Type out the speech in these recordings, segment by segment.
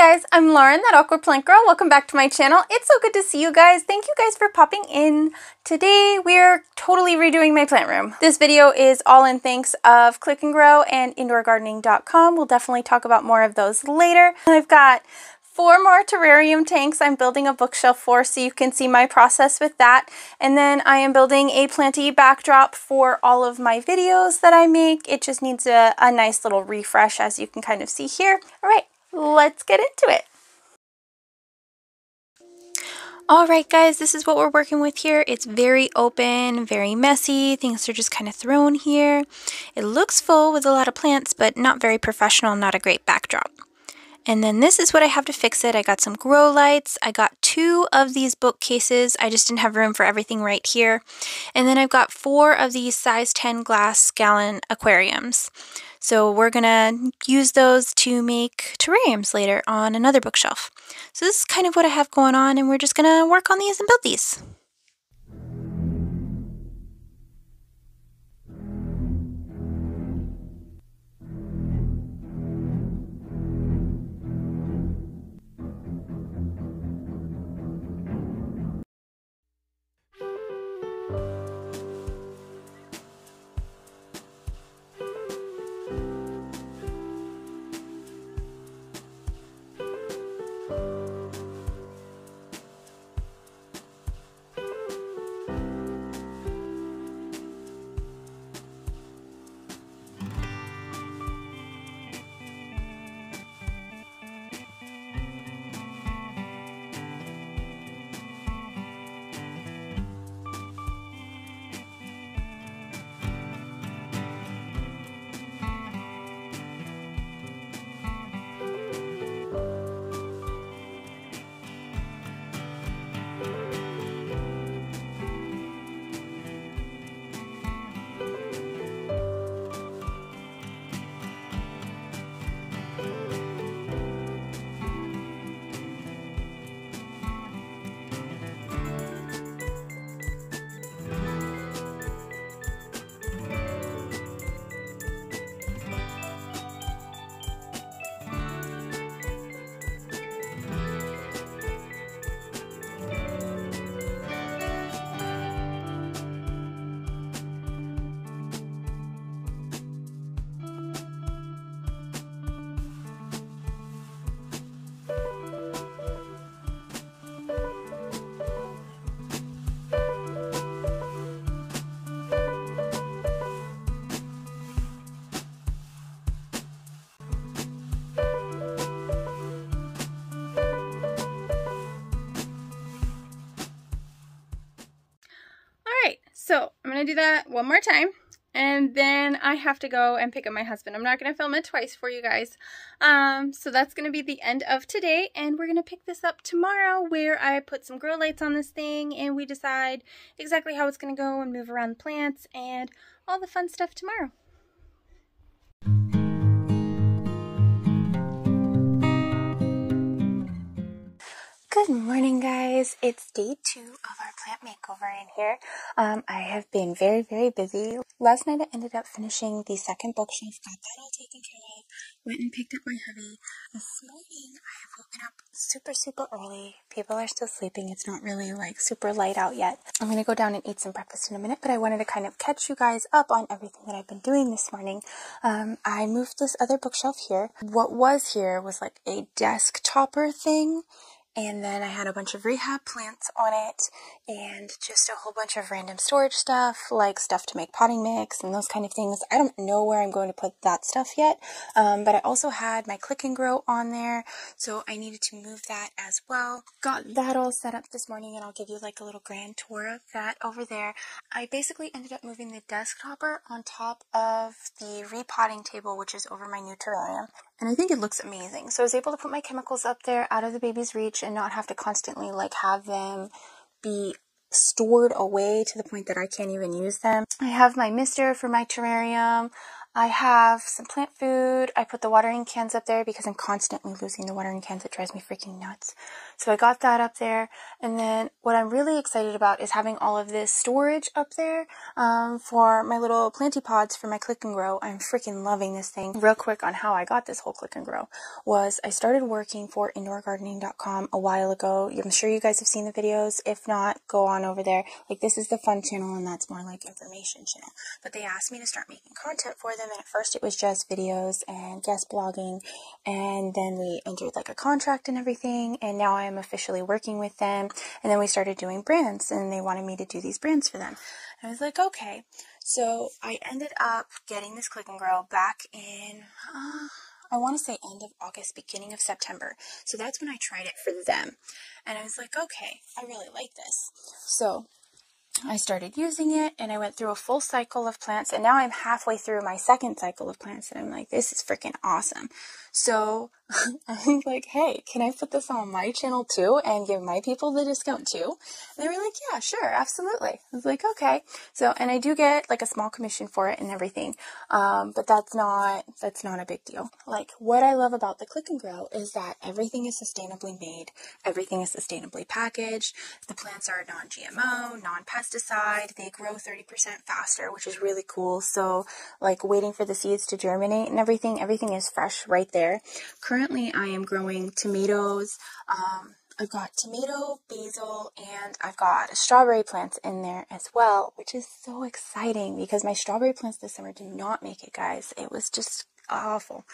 guys, I'm Lauren, that awkward plant girl. Welcome back to my channel. It's so good to see you guys. Thank you guys for popping in. Today we're totally redoing my plant room. This video is all in thanks of Click and Grow and indoorgardening.com. We'll definitely talk about more of those later. I've got four more terrarium tanks I'm building a bookshelf for so you can see my process with that. And then I am building a planty backdrop for all of my videos that I make. It just needs a, a nice little refresh as you can kind of see here. All right, let's get into it. Alright guys, this is what we're working with here. It's very open, very messy. Things are just kind of thrown here. It looks full with a lot of plants, but not very professional, not a great backdrop. And then this is what I have to fix it. I got some grow lights. I got two of these bookcases. I just didn't have room for everything right here. And then I've got four of these size 10 glass gallon aquariums. So we're going to use those to make terrariums later on another bookshelf. So this is kind of what I have going on and we're just going to work on these and build these. To do that one more time. And then I have to go and pick up my husband. I'm not going to film it twice for you guys. Um, so that's going to be the end of today. And we're going to pick this up tomorrow where I put some grow lights on this thing. And we decide exactly how it's going to go and move around the plants and all the fun stuff tomorrow. Good morning, guys. It's day two of our plant makeover in here. Um, I have been very, very busy. Last night I ended up finishing the second bookshelf, got that all taken care of, went and picked up my hubby. This morning I have woken up super, super early. People are still sleeping. It's not really like super light out yet. I'm going to go down and eat some breakfast in a minute, but I wanted to kind of catch you guys up on everything that I've been doing this morning. Um, I moved this other bookshelf here. What was here was like a desk topper thing and then I had a bunch of rehab plants on it and just a whole bunch of random storage stuff, like stuff to make potting mix and those kind of things. I don't know where I'm going to put that stuff yet, um, but I also had my click and grow on there, so I needed to move that as well. Got that all set up this morning and I'll give you like a little grand tour of that over there. I basically ended up moving the desk topper on top of the repotting table, which is over my new terrarium and I think it looks amazing. So I was able to put my chemicals up there out of the baby's reach and not have to constantly like have them be stored away to the point that I can't even use them. I have my mister for my terrarium. I have some plant food. I put the watering cans up there because I'm constantly losing the watering cans. It drives me freaking nuts. So I got that up there. And then what I'm really excited about is having all of this storage up there um, for my little planty pods for my click and grow. I'm freaking loving this thing. Real quick on how I got this whole click and grow was I started working for indoorgardening.com a while ago. I'm sure you guys have seen the videos. If not, go on over there. Like this is the fun channel and that's more like information channel. But they asked me to start making content for them. And at first it was just videos and guest blogging. And then we entered like a contract and everything. And now I am officially working with them. And then we started doing brands and they wanted me to do these brands for them. And I was like, okay. So I ended up getting this click and grow back in, uh, I want to say end of August, beginning of September. So that's when I tried it for them. And I was like, okay, I really like this. So I started using it and I went through a full cycle of plants and now I'm halfway through my second cycle of plants and I'm like, this is freaking awesome. So I'm like, hey, can I put this on my channel too and give my people the discount too? And they were like, yeah, sure, absolutely. I was like, okay. So, and I do get like a small commission for it and everything. Um, but that's not, that's not a big deal. Like what I love about the click and grow is that everything is sustainably made. Everything is sustainably packaged. The plants are non-GMO, non-pesticide. They grow 30% faster, which is really cool. So like waiting for the seeds to germinate and everything, everything is fresh right there there. Currently, I am growing tomatoes. Um, I've got tomato, basil, and I've got strawberry plants in there as well, which is so exciting because my strawberry plants this summer did not make it, guys. It was just awful.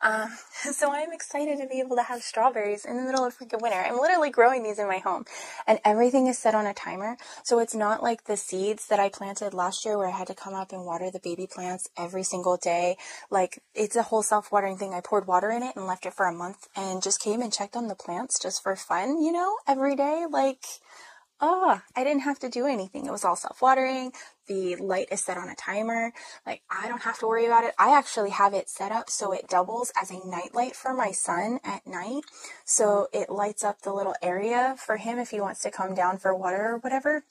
Um, so I'm excited to be able to have strawberries in the middle of freaking winter. I'm literally growing these in my home and everything is set on a timer. So it's not like the seeds that I planted last year where I had to come up and water the baby plants every single day. Like it's a whole self-watering thing. I poured water in it and left it for a month and just came and checked on the plants just for fun, you know, every day. Like, oh, I didn't have to do anything. It was all self-watering. The light is set on a timer. Like, I don't have to worry about it. I actually have it set up so it doubles as a night light for my son at night. So it lights up the little area for him if he wants to come down for water or whatever.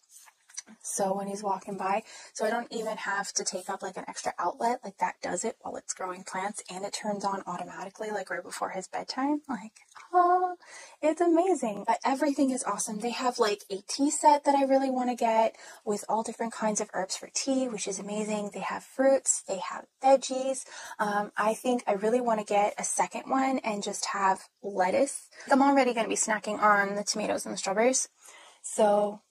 So when he's walking by, so I don't even have to take up like an extra outlet, like that does it while it's growing plants and it turns on automatically like right before his bedtime. Like, oh, it's amazing. But everything is awesome. They have like a tea set that I really want to get with all different kinds of herbs for tea, which is amazing. They have fruits, they have veggies. Um, I think I really want to get a second one and just have lettuce. I'm already going to be snacking on the tomatoes and the strawberries. So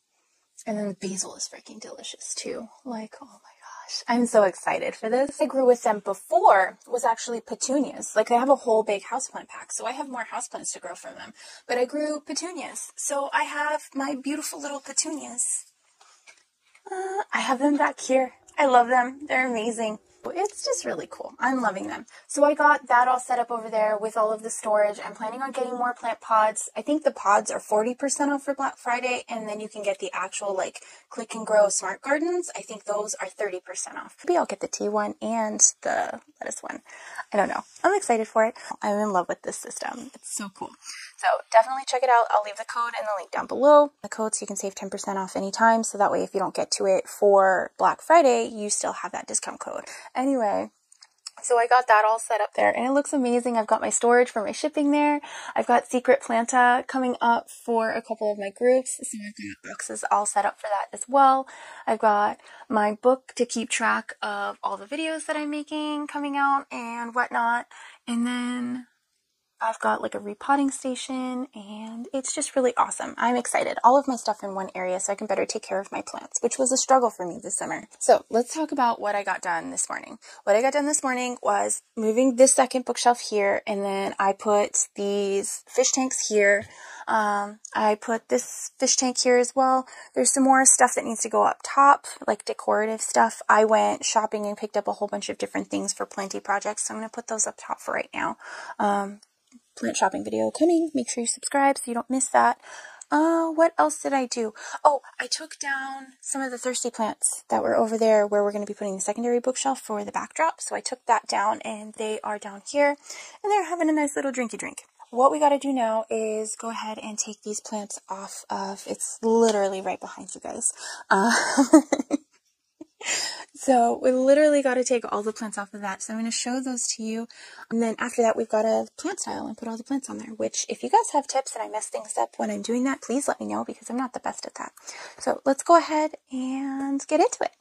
and then the basil is freaking delicious too. Like, oh my gosh. I'm so excited for this. I grew with them before was actually petunias. Like I have a whole big houseplant pack, so I have more houseplants to grow from them. But I grew petunias. So I have my beautiful little petunias. Uh, I have them back here. I love them. They're amazing. It's just really cool. I'm loving them. So I got that all set up over there with all of the storage. I'm planning on getting more plant pods. I think the pods are 40% off for Black Friday, and then you can get the actual like click and grow smart gardens. I think those are 30% off. Maybe I'll get the tea one and the lettuce one. I don't know. I'm excited for it. I'm in love with this system. It's so cool. So definitely check it out. I'll leave the code and the link down below. The code so you can save 10% off anytime. So that way, if you don't get to it for Black Friday, you still have that discount code. Anyway, so I got that all set up there and it looks amazing. I've got my storage for my shipping there. I've got Secret Planta coming up for a couple of my groups. So I've got boxes all set up for that as well. I've got my book to keep track of all the videos that I'm making coming out and whatnot. And then I've got like a repotting station and it's just really awesome. I'm excited. All of my stuff in one area so I can better take care of my plants, which was a struggle for me this summer. So let's talk about what I got done this morning. What I got done this morning was moving this second bookshelf here and then I put these fish tanks here. Um, I put this fish tank here as well. There's some more stuff that needs to go up top, like decorative stuff. I went shopping and picked up a whole bunch of different things for plenty projects. So I'm going to put those up top for right now. Um, plant shopping video coming. Make sure you subscribe so you don't miss that. Uh, what else did I do? Oh, I took down some of the thirsty plants that were over there where we're going to be putting the secondary bookshelf for the backdrop. So I took that down and they are down here and they're having a nice little drinky drink. What we got to do now is go ahead and take these plants off of, it's literally right behind you guys. Uh, So we literally got to take all the plants off of that. So I'm going to show those to you. And then after that, we've got a plant style and put all the plants on there, which if you guys have tips and I mess things up when I'm doing that, please let me know because I'm not the best at that. So let's go ahead and get into it.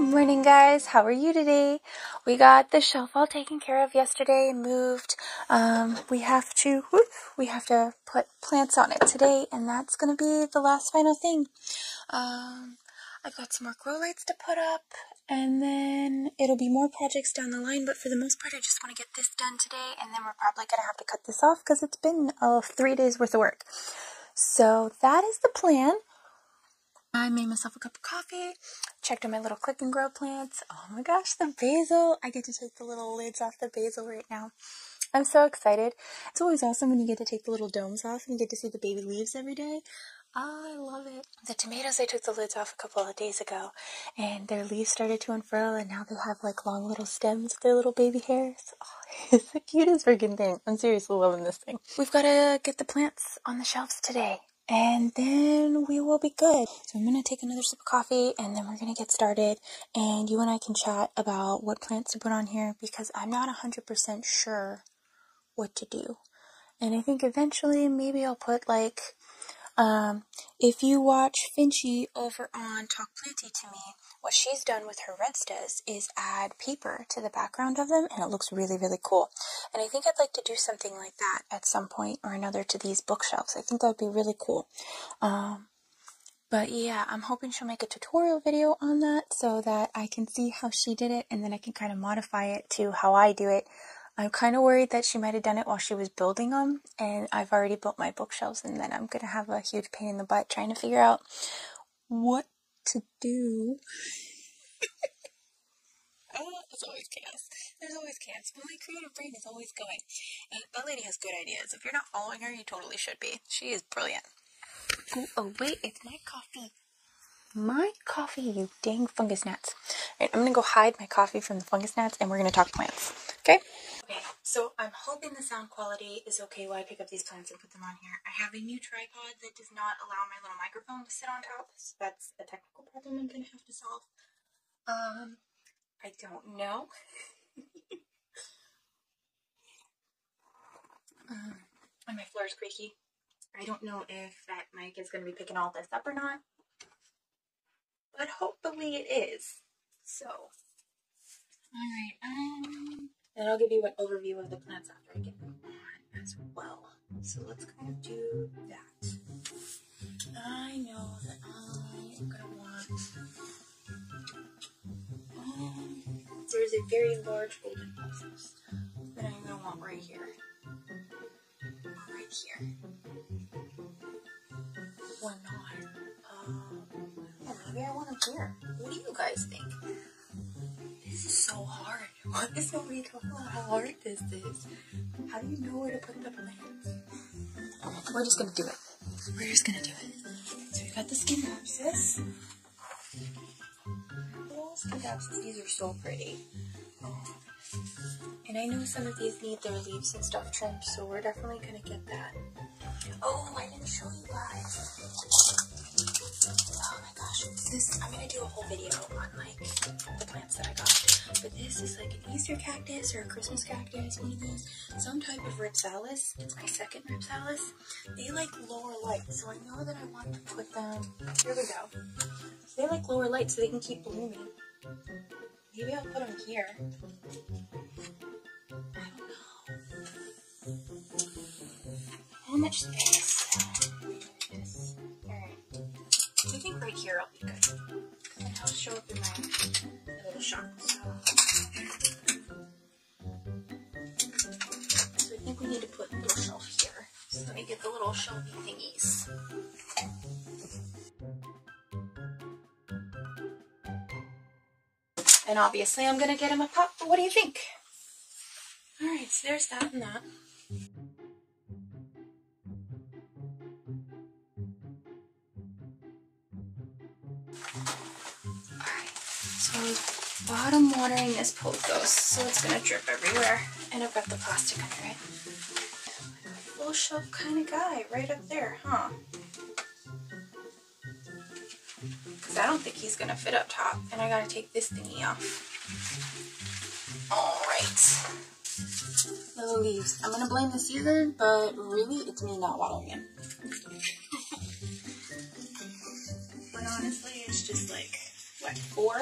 Morning, guys. How are you today? We got the shelf all taken care of yesterday, moved. Um, we have to, whoop, we have to put plants on it today, and that's gonna be the last final thing. Um, I've got some more grow lights to put up, and then it'll be more projects down the line. But for the most part, I just want to get this done today, and then we're probably gonna have to cut this off because it's been uh, three days worth of work. So that is the plan. I made myself a cup of coffee, checked on my little click and grow plants. Oh my gosh, the basil! I get to take the little lids off the basil right now. I'm so excited. It's always awesome when you get to take the little domes off and you get to see the baby leaves every day. I love it. The tomatoes, I took the lids off a couple of days ago and their leaves started to unfurl and now they have like long little stems with their little baby hairs. Oh, it's the cutest freaking thing. I'm seriously loving this thing. We've got to get the plants on the shelves today and then we will be good. So I'm gonna take another sip of coffee and then we're gonna get started and you and I can chat about what plants to put on here because I'm not 100% sure what to do. And I think eventually maybe I'll put like, um, if you watch Finchy over on Talk Planty to me, what she's done with her Rudstas is add paper to the background of them and it looks really, really cool. And I think I'd like to do something like that at some point or another to these bookshelves. I think that would be really cool. Um, but yeah, I'm hoping she'll make a tutorial video on that so that I can see how she did it and then I can kind of modify it to how I do it. I'm kind of worried that she might have done it while she was building them and I've already built my bookshelves and then I'm going to have a huge pain in the butt trying to figure out what to do. oh, it's always chaos. There's always chaos. But my creative brain is always going. And that lady has good ideas. If you're not following her, you totally should be. She is brilliant. Go away. It's my coffee. My coffee, you dang fungus gnats. I'm gonna go hide my coffee from the fungus gnats and we're gonna talk plants. Okay? Okay, so I'm hoping the sound quality is okay while I pick up these plants and put them on here. I have a new tripod that does not allow my little microphone to sit on top, so that's a technical problem I'm gonna have to solve. Um, I don't know. um, and my floor is squeaky. I don't know if that mic is to be picking all this up or not but hopefully it is. So, alright, um, And I'll give you an overview of the plants after I get them on as well. So let's kind of do that. I know that I am gonna want. Um, there's a very large golden roses that I'm gonna want right here. Right here. Or not. Maybe I want to here. What do you guys think? This is so hard. Why is nobody talking about how hard this is? How do you know where to put the plants? We're just gonna do it. We're just gonna do it. So we got the Scindapsus. Little Scindapsus, these are so pretty. And I know some of these need their leaves and stuff trimmed, so we're definitely gonna get that. Oh, I didn't show you guys. Oh my gosh, this I'm gonna do a whole video on like the plants that I got. But this is like an Easter cactus or a Christmas cactus, one of those. Some type of Rhipsalis. It's my second Rhipsalis. They like lower light, so I know that I want to put them. Here we go. They like lower light so they can keep blooming. Maybe I'll put them here. I don't know. How much space? Alright. I think right here I'll be good. I'll show up in my little shop. So I think we need to put a little shelf here. So let me get the little shelfy thingies. And obviously I'm gonna get him a pot, but what do you think? Alright, so there's that and that. Alright, so bottom watering is this pothos, so it's gonna drip everywhere. And I've got the plastic under it. Full shelf kind of guy right up there, huh? Because I don't think he's gonna fit up top, and I gotta take this thingy off. Alright. Little leaves. I'm gonna blame the season, but really it's me not watering him. but honestly, it's just like, what, four?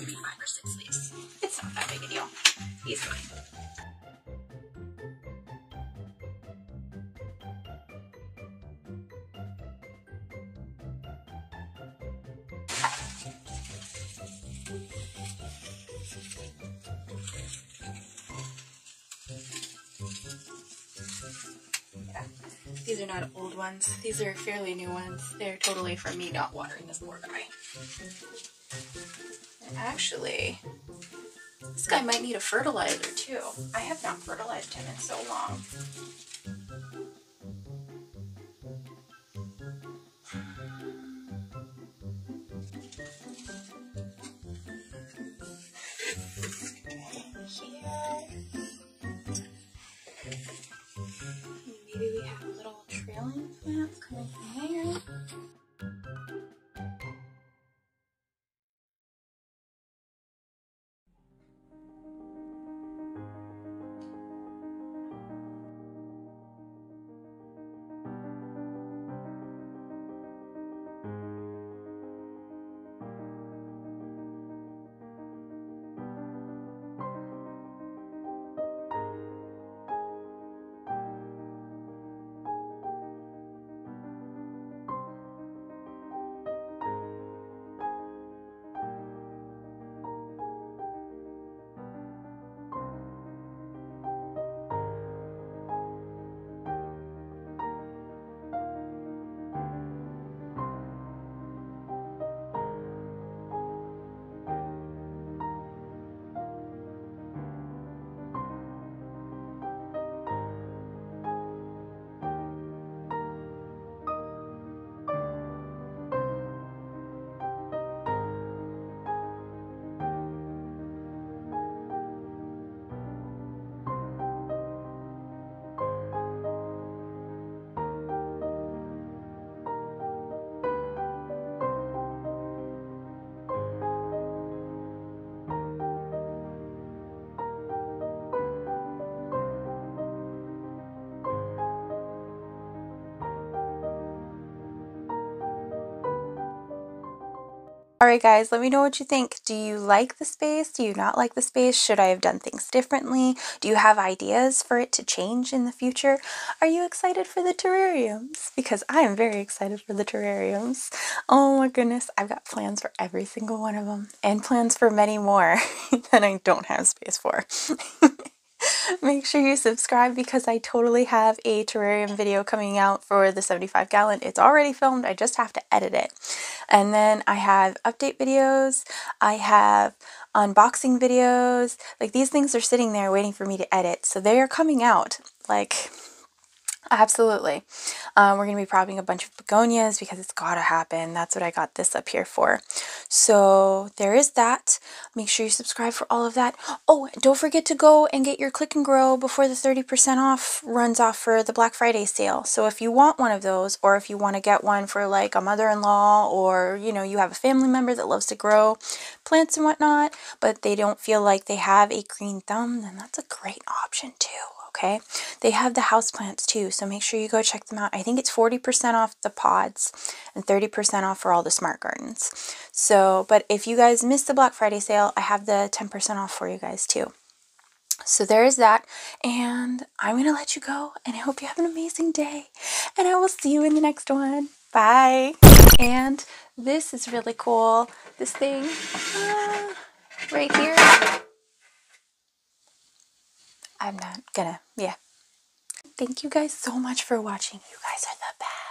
Maybe five or six leaves. It's not that big a deal. He's these are not old ones. These are fairly new ones. They're totally from me not watering this poor guy. And actually, this guy might need a fertilizer too. I have not fertilized him in so long. Trailing plants coming Alright guys, let me know what you think. Do you like the space? Do you not like the space? Should I have done things differently? Do you have ideas for it to change in the future? Are you excited for the terrariums? Because I am very excited for the terrariums. Oh my goodness, I've got plans for every single one of them and plans for many more that I don't have space for. Make sure you subscribe because I totally have a terrarium video coming out for the 75 gallon. It's already filmed, I just have to edit it. And then I have update videos, I have unboxing videos. Like these things are sitting there waiting for me to edit. So they are coming out like Absolutely. Um, we're going to be propping a bunch of begonias because it's got to happen. That's what I got this up here for. So there is that. Make sure you subscribe for all of that. Oh, don't forget to go and get your Click and Grow before the 30% off runs off for the Black Friday sale. So if you want one of those or if you want to get one for like a mother-in-law or, you know, you have a family member that loves to grow plants and whatnot, but they don't feel like they have a green thumb, then that's a great option too okay? They have the house plants too, so make sure you go check them out. I think it's 40% off the pods and 30% off for all the smart gardens. So, but if you guys missed the Black Friday sale, I have the 10% off for you guys too. So there is that, and I'm going to let you go, and I hope you have an amazing day, and I will see you in the next one. Bye! And this is really cool. This thing uh, right here I'm not gonna, yeah. Thank you guys so much for watching. You guys are the best.